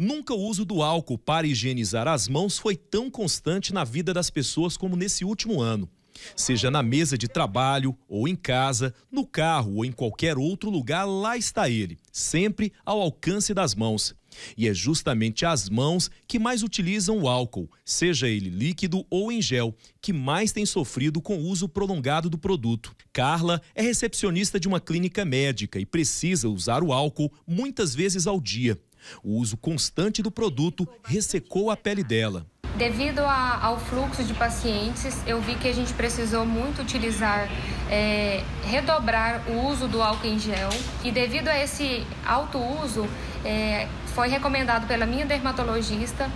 Nunca o uso do álcool para higienizar as mãos foi tão constante na vida das pessoas como nesse último ano. Seja na mesa de trabalho, ou em casa, no carro ou em qualquer outro lugar, lá está ele, sempre ao alcance das mãos. E é justamente as mãos que mais utilizam o álcool, seja ele líquido ou em gel, que mais tem sofrido com o uso prolongado do produto. Carla é recepcionista de uma clínica médica e precisa usar o álcool muitas vezes ao dia. O uso constante do produto ressecou a pele dela. Devido a, ao fluxo de pacientes, eu vi que a gente precisou muito utilizar, é, redobrar o uso do álcool em gel. E devido a esse alto uso, é, foi recomendado pela minha dermatologista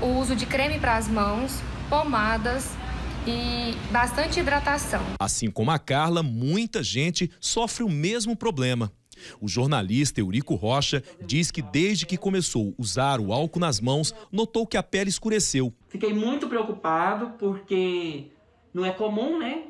o uso de creme para as mãos, pomadas e bastante hidratação. Assim como a Carla, muita gente sofre o mesmo problema. O jornalista Eurico Rocha diz que desde que começou a usar o álcool nas mãos, notou que a pele escureceu. Fiquei muito preocupado porque não é comum, né?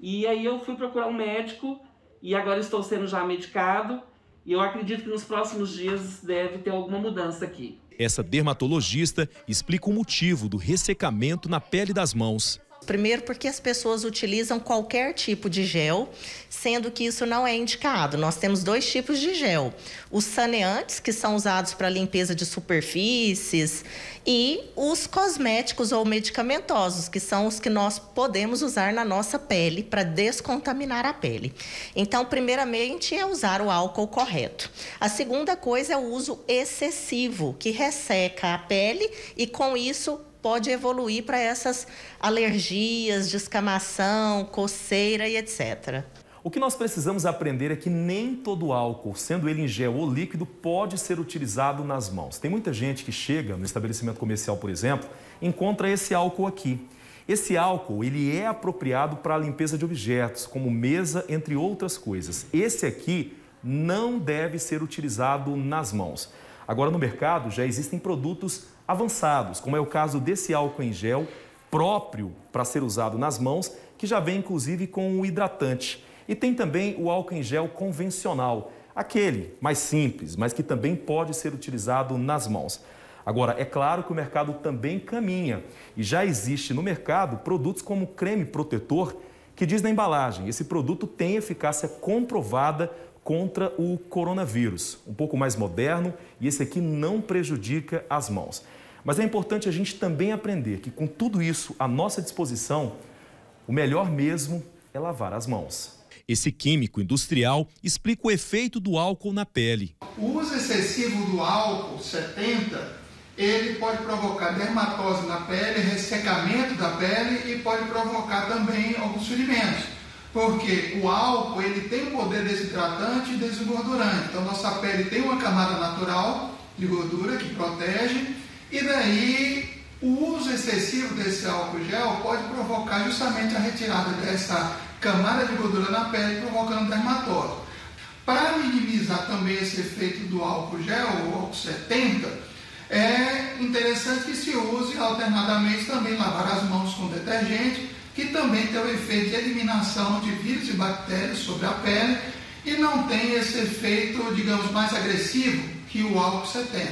E aí eu fui procurar um médico e agora estou sendo já medicado e eu acredito que nos próximos dias deve ter alguma mudança aqui. Essa dermatologista explica o motivo do ressecamento na pele das mãos. Primeiro, porque as pessoas utilizam qualquer tipo de gel, sendo que isso não é indicado. Nós temos dois tipos de gel: os saneantes, que são usados para limpeza de superfícies, e os cosméticos ou medicamentosos, que são os que nós podemos usar na nossa pele para descontaminar a pele. Então, primeiramente, é usar o álcool correto. A segunda coisa é o uso excessivo, que resseca a pele e, com isso, pode evoluir para essas alergias, descamação, coceira e etc. O que nós precisamos aprender é que nem todo álcool, sendo ele em gel ou líquido, pode ser utilizado nas mãos. Tem muita gente que chega no estabelecimento comercial, por exemplo, encontra esse álcool aqui. Esse álcool, ele é apropriado para a limpeza de objetos, como mesa, entre outras coisas. Esse aqui não deve ser utilizado nas mãos. Agora, no mercado já existem produtos avançados, como é o caso desse álcool em gel próprio para ser usado nas mãos, que já vem inclusive com o hidratante. E tem também o álcool em gel convencional, aquele mais simples, mas que também pode ser utilizado nas mãos. Agora, é claro que o mercado também caminha e já existe no mercado produtos como creme protetor que diz na embalagem, esse produto tem eficácia comprovada contra o coronavírus. Um pouco mais moderno e esse aqui não prejudica as mãos. Mas é importante a gente também aprender que com tudo isso à nossa disposição, o melhor mesmo é lavar as mãos. Esse químico industrial explica o efeito do álcool na pele. O uso excessivo do álcool 70, ele pode provocar dermatose na pele, ressecamento da pele e pode provocar também alguns ferimentos porque o álcool ele tem o poder desidratante e desengordurante. Então nossa pele tem uma camada natural de gordura que protege e daí o uso excessivo desse álcool gel pode provocar justamente a retirada dessa camada de gordura na pele, provocando dermatose. Para minimizar também esse efeito do álcool gel, o álcool 70, é interessante que se use alternadamente também lavar as mãos com detergente que também tem o efeito de eliminação de vírus e bactérias sobre a pele e não tem esse efeito, digamos, mais agressivo que o álcool 70.